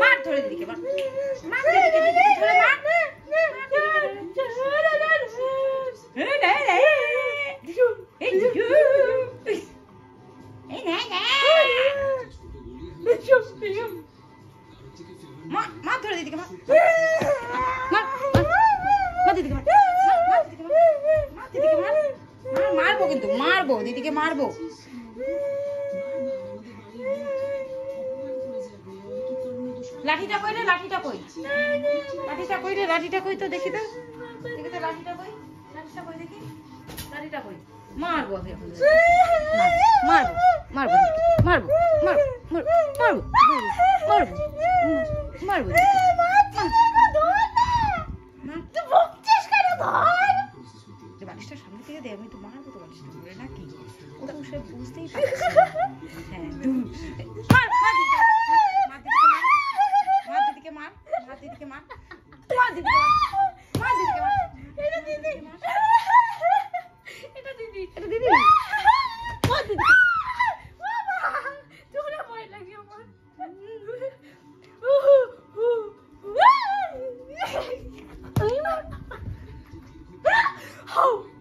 মার ধরে দিদিকে মার মার দিদিকে দিদিকে ধরে মার এই মা মা ধরে দিদিকে মা। দিদিকে মারবো কিন্তু, মারবো দিদিকে মারবো। লাঠিটা কই রে, লাঠিটা কই? লাঠিটা কই রে, লাঠিটা কই তো দেখি তো। দেখি তো লাঠিটা কই লাঠিটা কই দেখি। লাঠিটা কই? মারবো মারবো মারবো মারবো মারবো মারবো মারবো মারবো। দে আমি তো মারবো তোমার করে নাকি? ও তো সে বুঝতেই হ্যাঁ তুমি মার দিদিকে দিদিকে মার দিদিকে মার দিদি। এটা দিদি? Oh!